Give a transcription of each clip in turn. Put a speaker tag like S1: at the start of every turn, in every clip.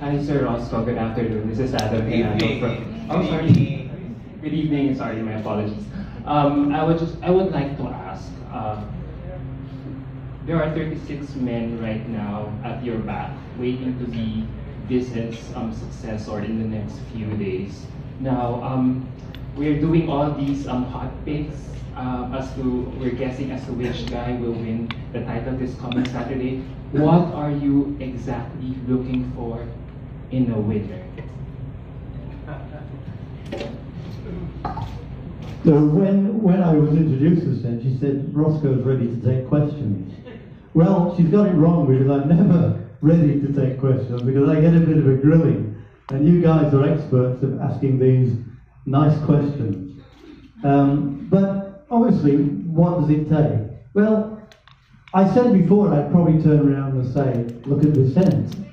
S1: Hi, Sir Rosko. Good afternoon. This is Adam
S2: Good evening.
S1: from. Oh, sorry. Good evening. Sorry, my apologies. Um, I would just, I would like to ask. Uh, there are 36 men right now at your back, waiting to be business um, success or in the next few days. Now, um, we're doing all these um, hot picks uh, as to we're guessing as to which guy will win the title this coming Saturday. What are you exactly looking for in a winner?
S3: So when, when I was introduced to Sen, she said, Rosko's ready to take questions. Well, she's got it wrong because I'm never ready to take questions because I get a bit of a grilling. And you guys are experts at asking these nice questions. Um, but obviously, what does it take? Well, I said before I'd probably turn around and say, look at Vicente,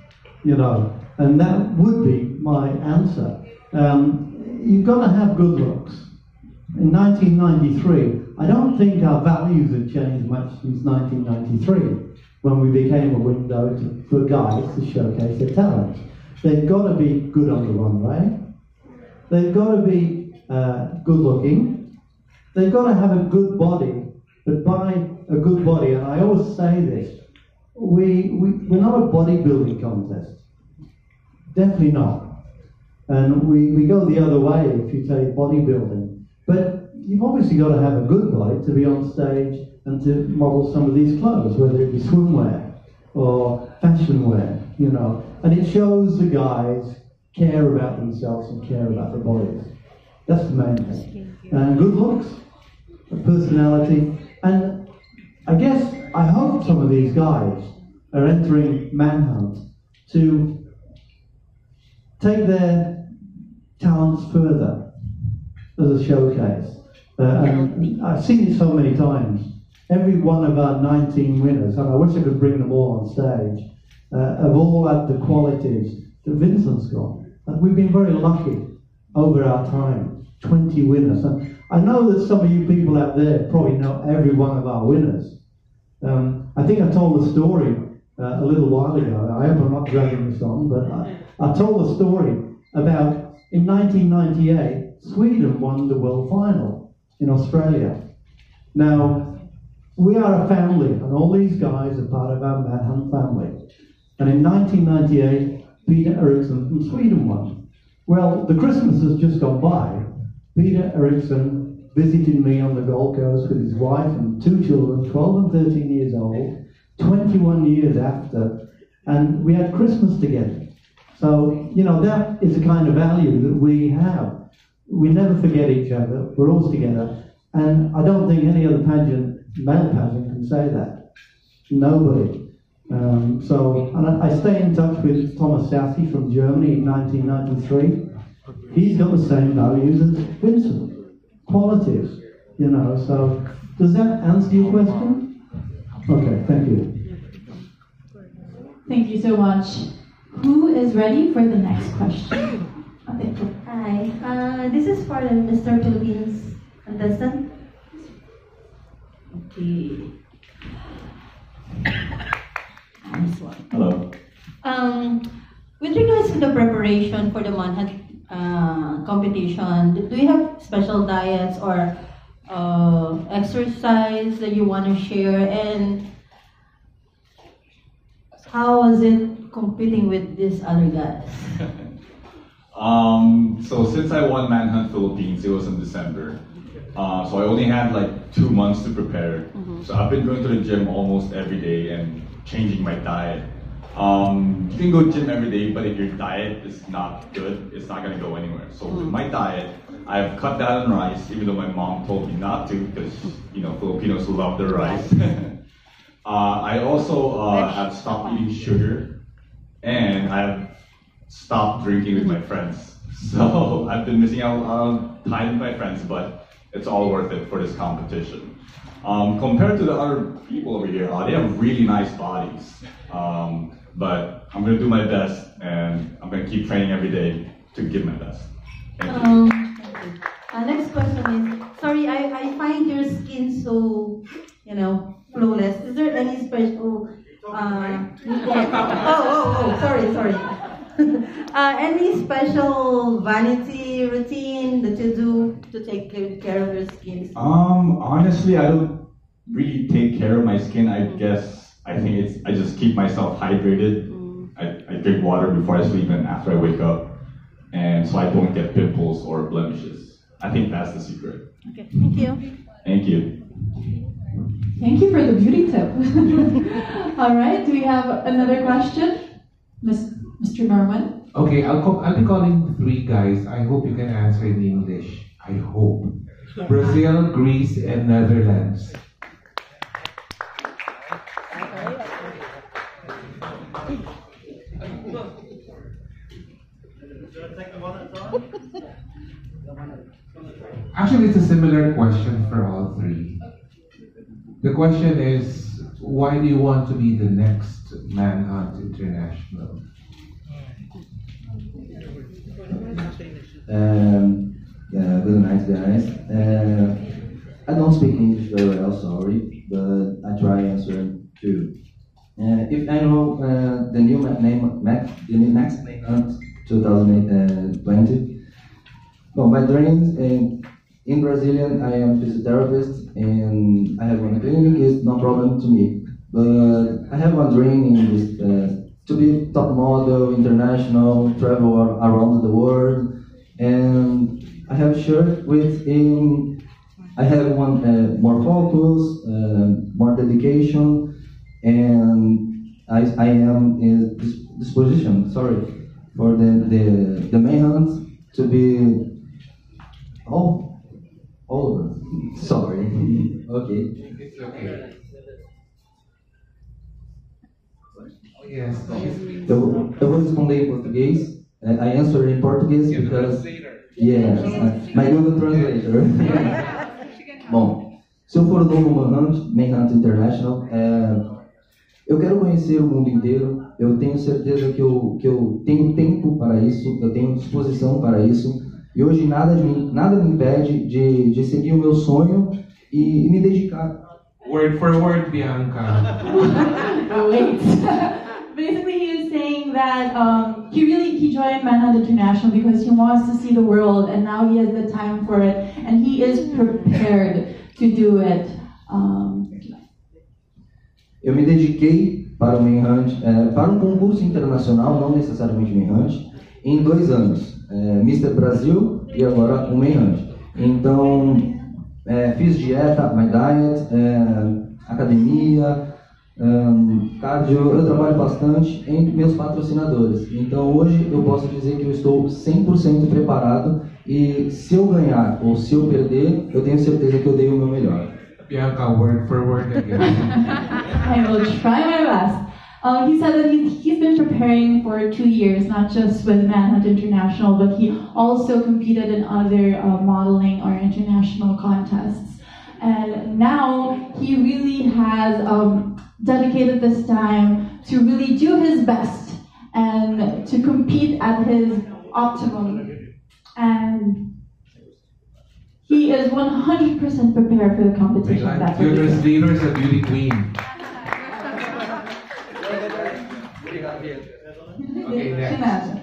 S3: you know, and that would be my answer. Um, you've got to have good looks. In 1993, I don't think our values have changed much since 1993, when we became a window to, for guys to showcase their talents. They've got to be good on the runway. They've got to be uh, good looking. They've got to have a good body. But by a good body, and I always say this, we, we, we're not a bodybuilding contest. Definitely not. And we, we go the other way if you take bodybuilding. But you've obviously got to have a good body to be on stage and to model some of these clothes, whether it be swimwear or fashion wear, you know. And it shows the guys care about themselves and care about their bodies. That's the main thing. And good looks, personality, and I guess I hope some of these guys are entering Manhunt to take their talents further as a showcase. Uh, and I've seen it so many times. Every one of our 19 winners, and I wish I could bring them all on stage, uh, have all had the qualities that Vincent's got. And we've been very lucky over our time. 20 winners. And I know that some of you people out there probably know every one of our winners. Um, I think I told the story uh, a little while ago. I hope I'm not dragging this on, but I, I told a story about in 1998, Sweden won the world final in Australia. Now, we are a family, and all these guys are part of our Manhunt family. And in 1998, Peter Eriksson from Sweden won. Well, the Christmas has just gone by. Peter Eriksson visited me on the Gold Coast with his wife and two children, 12 and 13 years old, 21 years after, and we had Christmas together. So, you know, that is the kind of value that we have. We never forget each other, we're always together, and I don't think any other pageant, male pageant, can say that. Nobody. Um, so, and I, I stay in touch with Thomas Sassy from Germany in 1993. He's got the same values as Vincent. Qualities, you know. So, does that answer your question? Okay, thank you.
S4: Thank you so much. Who is ready for the next question? Okay.
S5: Hi, uh, this is for the Mr. Philippines contestant.
S4: Okay. Nice one.
S6: Hello.
S5: Um, with regards to the preparation for the Manhunt uh, competition, do you have special diets or uh, exercise that you want to share? And how was it competing with these other guys?
S6: Um, so since I won Manhunt Philippines, it was in December. Uh, so I only had like two months to prepare. So I've been going to the gym almost every day and changing my diet. Um, you can go to gym every day, but if your diet is not good, it's not gonna go anywhere. So with my diet, I've cut down on rice, even though my mom told me not to, because you know Filipinos love their rice. uh, I also uh, have stopped eating sugar, and I've stopped drinking with my friends. So I've been missing out on time with my friends, but it's all worth it for this competition. Um, compared to the other people over here, uh, they have really nice bodies. Um, but I'm gonna do my best, and I'm gonna keep training every day to give my best. Thank you.
S5: Um, uh, next question is, sorry, I, I find your skin so, you know, flawless. Is there any special, uh, oh, oh, oh, sorry, sorry. Uh, any special vanity routine that you do to take care of your skin?
S6: Um, honestly, I don't really take care of my skin. I guess I think it's I just keep myself hydrated. Mm. I, I drink water before I sleep and after I wake up, and so I don't get pimples or blemishes. I think that's the secret.
S5: Okay, thank you.
S6: Thank you.
S4: Thank you for the beauty tip. All right, do we have another question? Miss, Mr. Norman?
S2: Okay, I'll, call, I'll be calling three guys. I hope you can answer in English. I hope. Brazil, Greece, and Netherlands. Actually, it's a similar question for all three. The question is, why do you want to be the next Manhunt International?
S7: Um, yeah, good night, guys. Uh, I don't speak English very well, sorry, but I try answering too. Uh, if I know uh, the new name, Mac, the next month, 2020. Well, my dreams in, in Brazilian, I am physiotherapist and I have one clinic. It's no problem to me. But I have one dream in this, uh, to be top model, international, travel around the world, and I have shirt with in. I have one uh, more focus, uh, more dedication, and I, I am in this position. Sorry for the the the Manhunt to be over. Sorry. okay.
S2: Okay. Yes.
S7: Eu, eu vou responder em português. Uh, I answer in Portuguese because yes, my Google Translator. Bom, se eu for o novo Manhunt, Manhunt International, é, eu quero conhecer o mundo inteiro. Eu tenho certeza que eu, que eu tenho tempo para isso, eu tenho disposição para isso. E hoje nada, de mim, nada me impede de, de seguir o meu sonho e, e me dedicar.
S2: Word for word, Bianca.
S4: Wait. Basically, he is saying that um, he really he joined Manhunt International because he wants to see the world, and now he has the time for it, and he is prepared to do it. Um,
S7: Eu me dediquei para o Manhunt, é, para um concurso internacional, não necessariamente Manhunt, em dois anos. É, Mr. Brasil e agora o Manhunt. Então, é, fiz dieta, my diet, é, academia, um, cardio, eu trabalho bastante entre meus patrocinadores. Então, hoje eu posso dizer que eu estou 100% preparado e se eu ganhar ou se eu perder, eu tenho certeza que eu dei o meu melhor.
S2: Bianca, word for word again.
S4: I will try my best. Uh, he said that he's, he's been preparing for two years, not just with Manhunt International, but he also competed in other uh, modeling or international contests. And now he really has um, dedicated this time to really do his best and to compete at his optimum. And he is 100% prepared for the competition. That's what he
S2: translator is a beauty queen. Okay, next.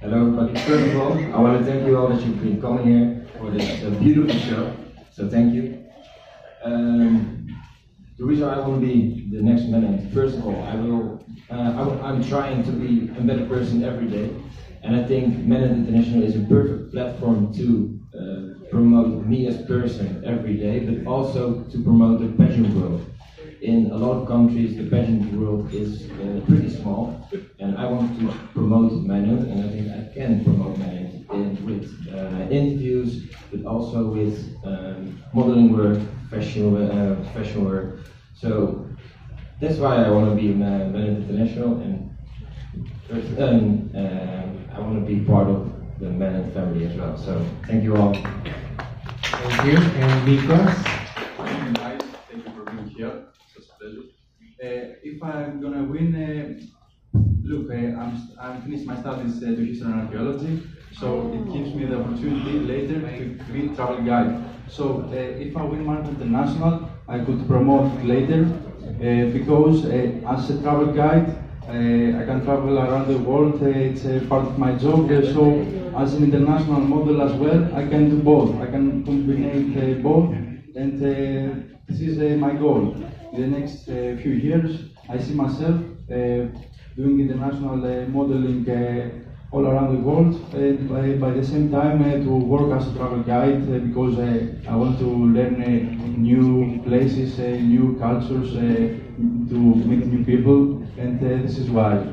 S8: Hello, but first of all, I want to thank you all that you've been coming here for this uh, beautiful show. So thank you. Um, the reason I want to be the next man, first of all, I will. Uh, I, am trying to be a better person every day, and I think Men International is a perfect platform to uh, promote me as person every day, but also to promote the pageant world. In a lot of countries, the pageant world is uh, pretty small, and I want to promote Manu, and I think I can promote Manu in, with uh, interviews, but also with um, modeling work, fashion, uh, fashion work. So that's why I want to be Man Man International, and um, uh, I want to be part of the Man family as well. So thank you all.
S2: Thank you. And Nikos?
S9: Guys, thank you for being here. Uh, if I'm gonna win, uh, look, uh, I'm I'm finished my studies uh, to history and archaeology, so it gives me the opportunity later to be travel guide. So uh, if I win Market International, I could promote later uh, because uh, as a travel guide, Uh, I can travel around the world. Uh, it's a part of my job. Uh, so, as an international model as well, I can do both. I can combine uh, both, and uh, this is uh, my goal. In the next uh, few years, I see myself uh, doing international uh, modeling uh, all around the world, and by, by the same time uh, to work as a travel guide uh, because uh, I want to learn uh, new places, uh, new cultures, uh, to meet new people, and uh, this is why.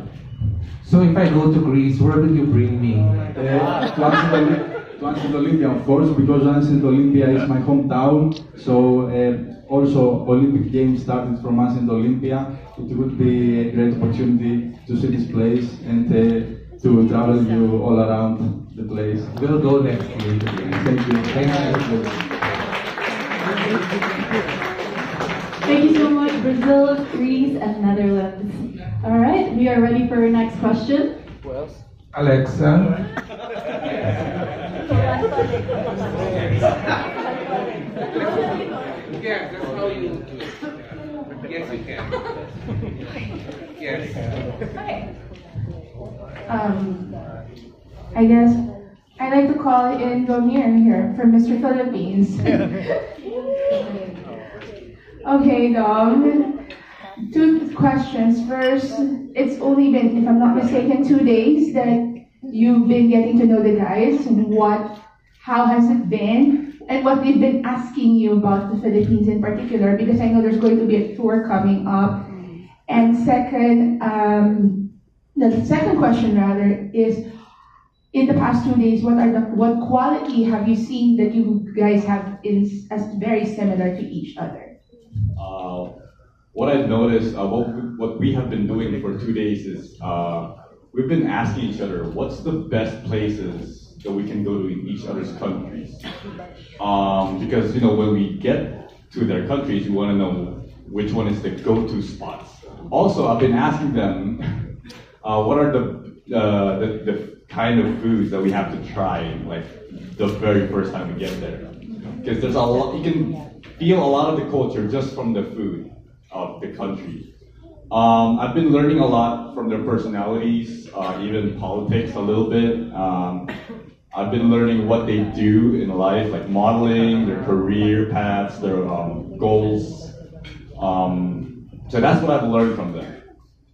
S2: So if I go to Greece, where will you bring me?
S9: Uh, to Ancient to Ancient Olympia, of course, because Ancient Olympia is my hometown. So uh, also Olympic Games started from Ancient Olympia. It would be a great opportunity to see this place and uh, to travel you all around the place.
S2: We'll go next year.
S9: Thank you.
S2: Thank you.
S4: Thank you so much, Brazil, Greece, and Netherlands. All right, we are ready for our next question. Who else?
S2: Alexa,
S10: Yes, that's how you do it. Yes, you can. Yes.
S11: Hi. Um, I guess I'd like to call in Gomir here from Mr. Philippines. okay, Dom. Two questions. First, it's only been, if I'm not mistaken, two days that you've been getting to know the guys. What, how has it been? And what we've been asking you about the Philippines in particular, because I know there's going to be a tour coming up. And second, um, the second question rather is, in the past two days, what are the what quality have you seen that you guys have is as very similar to each other?
S6: Uh, what I've noticed, uh, what, we, what we have been doing for two days is uh, we've been asking each other, what's the best places that we can go to each other's countries? Um, because, you know, when we get to their countries, you want to know which one is the go-to spots. Also, I've been asking them, uh, what are the, uh, the, the kind of foods that we have to try, like, the very first time we get there? Because there's a lot, you can feel a lot of the culture just from the food of the country. Um, I've been learning a lot from their personalities, uh, even politics a little bit. Um, I've been learning what they do in life, like modeling, their career paths, their um, goals. Um, so that's what I've learned from them.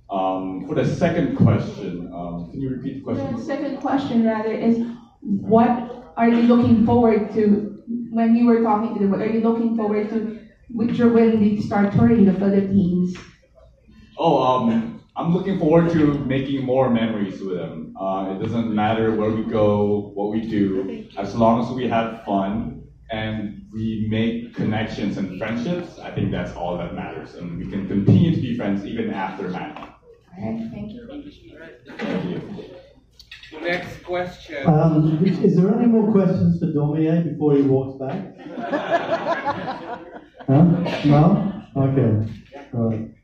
S6: Um, for the second question, um, can you repeat the question?
S11: The second question rather is, what are you looking forward to when you were talking to them? What are you looking forward to with your when they start touring the Philippines?
S6: Oh, um, I'm looking forward to making more memories with them. Uh, it doesn't matter where we go, what we do, as long as we have fun and we make connections and friendships. I think that's all that matters, and we can continue to be friends even after Marathon.
S11: Alright, thank you.
S6: Thank you.
S10: Next question.
S3: Um, is, is there any more questions for Domier before he walks back? huh? No? Okay. Right.